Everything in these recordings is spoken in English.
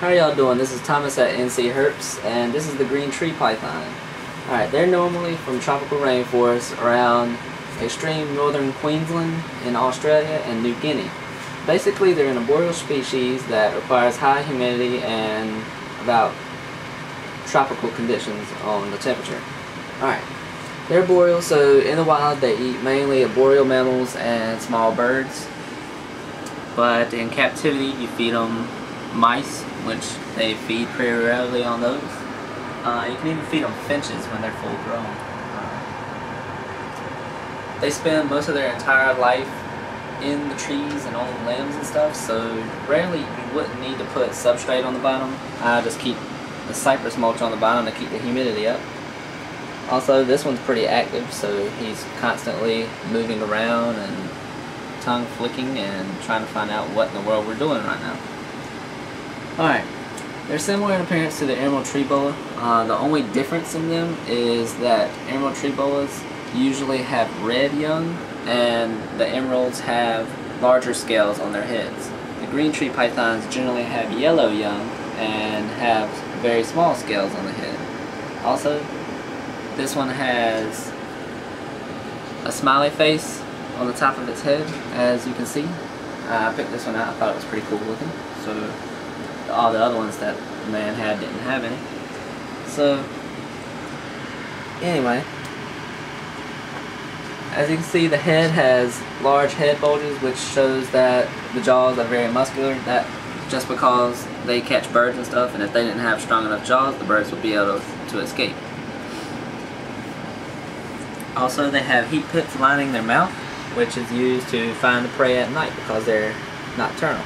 How y'all doing? This is Thomas at NC Herps, and this is the green tree python. Alright, they're normally from tropical rainforests around extreme northern Queensland in Australia and New Guinea. Basically, they're an arboreal species that requires high humidity and about tropical conditions on the temperature. Alright, they're arboreal, so in the wild they eat mainly arboreal mammals and small birds. But in captivity, you feed them mice, which they feed pretty rarely on those. Uh, you can even feed them finches when they're full grown. Uh, they spend most of their entire life in the trees and on the limbs and stuff, so rarely you wouldn't need to put substrate on the bottom. I just keep the cypress mulch on the bottom to keep the humidity up. Also, this one's pretty active, so he's constantly moving around and tongue flicking and trying to find out what in the world we're doing right now. Alright, they're similar in appearance to the emerald tree boa. Uh, the only difference in them is that emerald tree boas usually have red young and the emeralds have larger scales on their heads. The green tree pythons generally have yellow young and have very small scales on the head. Also, this one has a smiley face on the top of its head, as you can see. Uh, I picked this one out, I thought it was pretty cool looking. So all the other ones that the man had didn't have any. So, anyway, as you can see the head has large head bulges which shows that the jaws are very muscular. That just because they catch birds and stuff and if they didn't have strong enough jaws the birds would be able to, to escape. Also they have heat pits lining their mouth which is used to find the prey at night because they're nocturnal.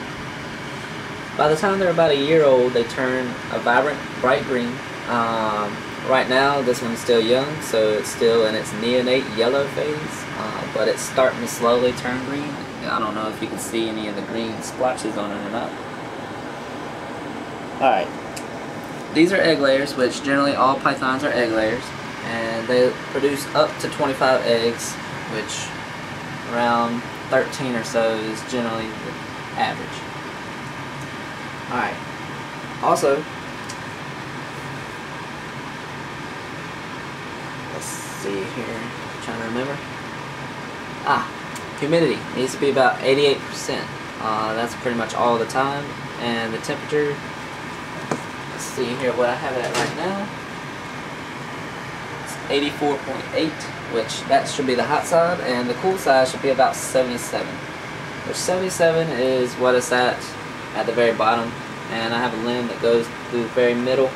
By the time they're about a year old, they turn a vibrant, bright green. Um, right now, this one's still young, so it's still in its neonate yellow phase, uh, but it's starting to slowly turn green. I don't know if you can see any of the green splotches on it or not. Alright, these are egg layers, which generally all pythons are egg layers, and they produce up to 25 eggs, which around 13 or so is generally the average. Alright. Also, let's see here. I'm trying to remember. Ah, humidity needs to be about 88%. Uh, that's pretty much all the time. And the temperature, let's see here what I have it at right now. 84.8, which that should be the hot side, and the cool side should be about 77. Which 77 is what it's at at the very bottom and I have a limb that goes through the very middle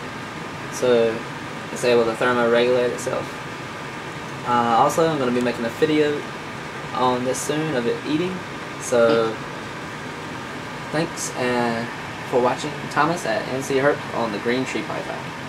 so it's able to thermoregulate itself. Uh, also I'm going to be making a video on this soon of it eating so thanks uh, for watching Thomas at NC Herp on the Green Tree Python.